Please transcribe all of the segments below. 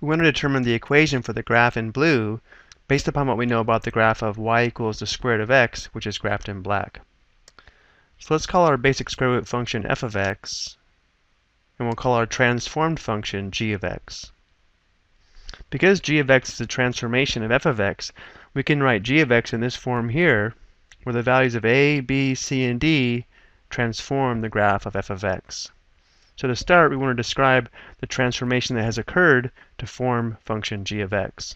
we want to determine the equation for the graph in blue based upon what we know about the graph of y equals the square root of x, which is graphed in black. So let's call our basic square root function f of x, and we'll call our transformed function g of x. Because g of x is a transformation of f of x, we can write g of x in this form here, where the values of a, b, c, and d transform the graph of f of x. So to start, we want to describe the transformation that has occurred to form function g of x.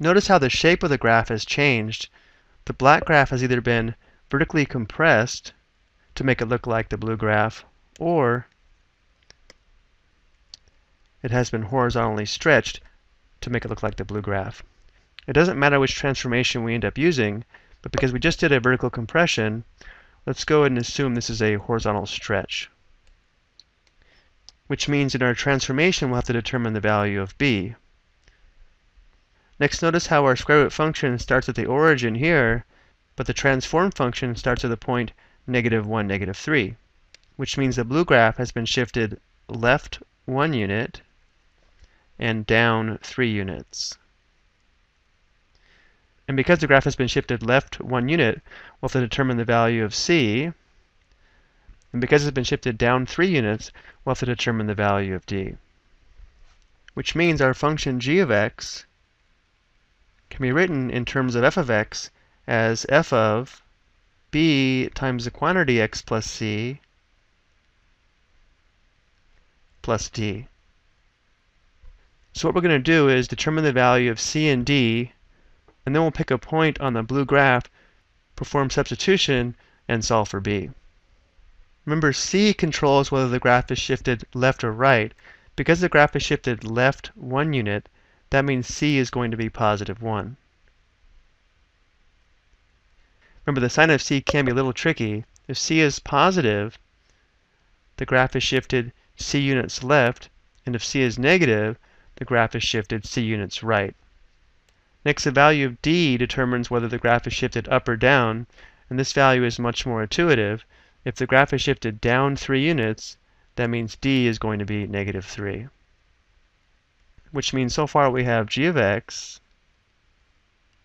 Notice how the shape of the graph has changed. The black graph has either been vertically compressed to make it look like the blue graph, or it has been horizontally stretched to make it look like the blue graph. It doesn't matter which transformation we end up using, but because we just did a vertical compression, let's go ahead and assume this is a horizontal stretch. Which means in our transformation we'll have to determine the value of b. Next, notice how our square root function starts at the origin here, but the transform function starts at the point negative 1, negative 3, which means the blue graph has been shifted left 1 unit and down 3 units. And because the graph has been shifted left 1 unit, we'll have to determine the value of c. And because it's been shifted down 3 units, we'll have to determine the value of d. Which means our function g of x can be written in terms of f of x as f of b times the quantity x plus c plus d. So what we're going to do is determine the value of c and d, and then we'll pick a point on the blue graph, perform substitution, and solve for b. Remember, c controls whether the graph is shifted left or right. Because the graph is shifted left one unit, that means c is going to be positive 1. Remember, the sign of c can be a little tricky. If c is positive, the graph is shifted c units left, and if c is negative, the graph is shifted c units right. Next, the value of d determines whether the graph is shifted up or down, and this value is much more intuitive. If the graph is shifted down 3 units, that means d is going to be negative 3 which means so far we have g of x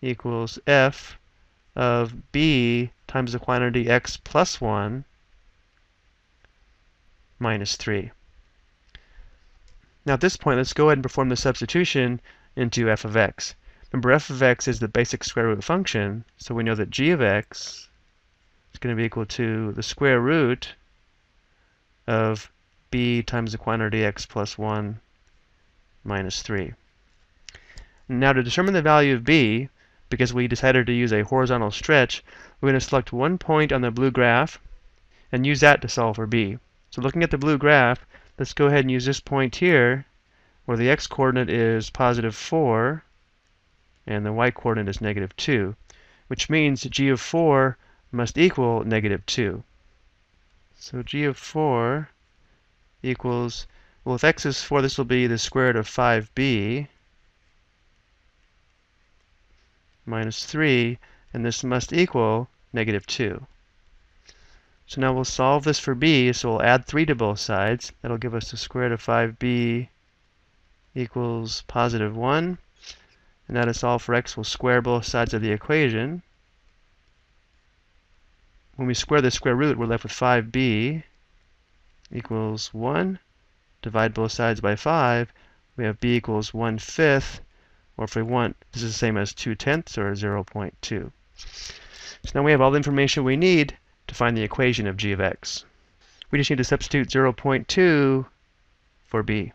equals f of b times the quantity x plus 1 minus 3. Now at this point, let's go ahead and perform the substitution into f of x. Remember, f of x is the basic square root function, so we know that g of x is going to be equal to the square root of b times the quantity x plus 1 minus 3. Now to determine the value of b, because we decided to use a horizontal stretch, we're going to select one point on the blue graph and use that to solve for b. So looking at the blue graph, let's go ahead and use this point here where the x-coordinate is positive 4 and the y-coordinate is negative 2, which means g of 4 must equal negative 2. So g of 4 equals well, if x is 4, this will be the square root of 5b minus 3, and this must equal negative 2. So now we'll solve this for b, so we'll add 3 to both sides. That'll give us the square root of 5b equals positive 1. And now to solve for x, we'll square both sides of the equation. When we square the square root, we're left with 5b equals 1 divide both sides by 5, we have b equals 1 fifth, or if we want, this is the same as 2 tenths or 0.2. So now we have all the information we need to find the equation of g of x. We just need to substitute 0.2 for b.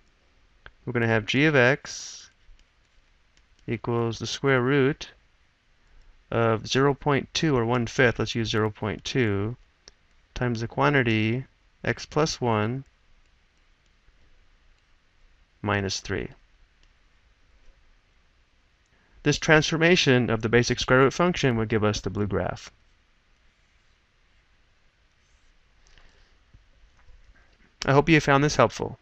We're going to have g of x equals the square root of 0.2 or 1 fifth, let's use 0.2, times the quantity x plus 1 minus 3. This transformation of the basic square root function would give us the blue graph. I hope you found this helpful.